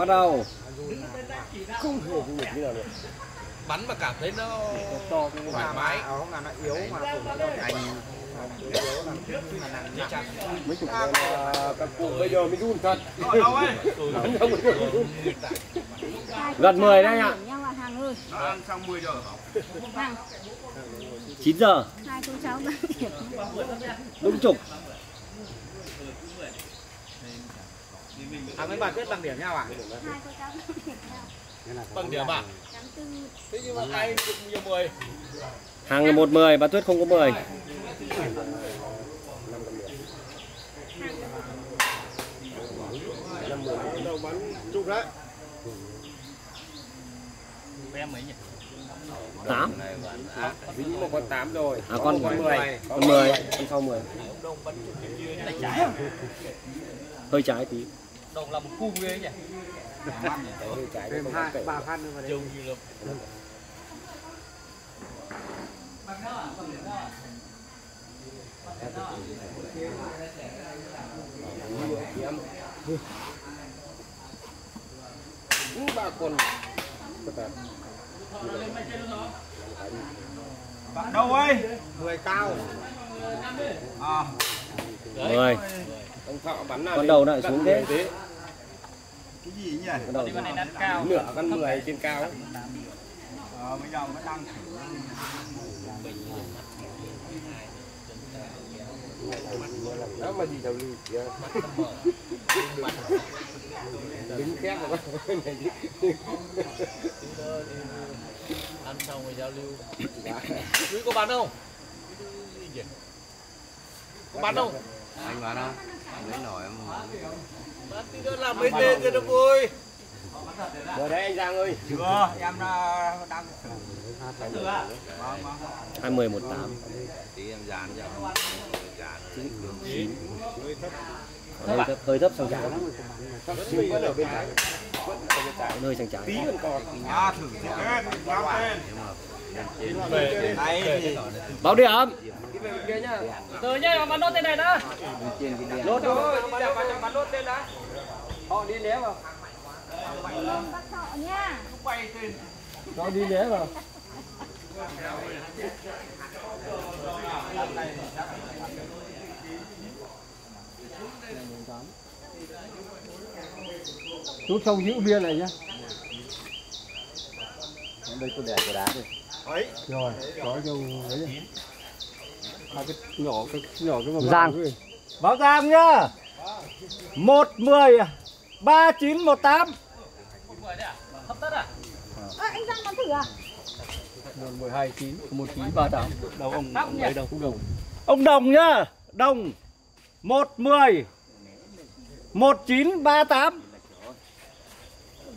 bắt đầu. Không hề cái như nào được. Bắn mà cảm thấy nó to thoải mái. không là nó yếu mà anh mấy chục năm là các cụ bây giờ mới run thật. Bắn không bây giờ mới run gần 10 đấy ạ. Nó ăn xong 10 giờ hàng 9 giờ. Hai cô cháu đang điểm đúng chục à mấy bà quyết bằng điểm nhau à? Hai cô cháu đang điểm nhau. Bằng điểm à? thế nhưng mà ai được nhiều 10 hàng là một 10 bà Tuyết không có 10 năm mười đầu bắn chục đấy em mấy nhỉ 8 dính một con tám rồi à con con 10 con 10 con sau 10 tay trái. À? hơi trái tí đồng là một cung ghê nhỉ? Thêm hai ba phát nữa vào đây trông như là ba con cả đâu ơi người cao. À. 10 ông thọ bắn nào Con đầu lại xuống mười thế. Cái gì nhỉ? Con đầu con này nắn cao. Nửa con 10 trên cao ờ bây giờ nó đang thử. Đó mà gì đầu lì kìa. Đứng khét rồi đó này ăn xong rồi giao lưu. Quý có bắn không có bắn không anh bán không lấy nổi em bắn tí nữa làm mấy tên cho nó vui. Rồi đấy anh Giang ơi. Chưa em đã đang thử. vâng vâng 20 18 tí em dán cho dán. Hơi thấp. Hơi thấp sang trái. Vẫn ở bên trái vẫn ở bên trái. Hơi sang trái. Tí còn còn. À thử thế cao báo điểm đi về bên kia nhá từ nhá bắn nốt tên này đã. Lốt thôi ra bắn lốt tên đã. Họ đi né vào. Bác thọ nha họ đi né vào. Chú trông giữ viên này nhá. Đây tôi để cái đá đi rồi có dâu ấy hai cái nhỏ cái nhỏ cái mà Giang. báo giang nhá. Một mười ba chín một tám. Ơ, anh Giang bắn thử à? Một mười hai chín một chín ba tám. Đâu ông lấy đâu cũng đồng. Ông đồng nhá đồng. Một mười một chín ba tám.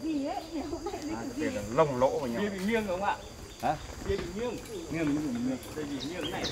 Gì ấy? Nếu hôm nay đi thử gì? lông lỗ nhau. Bia bị nghiêng không ạ? Hả? Bia bị nghiêng. Nghiêng nghiêng nghiêng. Đây bị nghiêng này.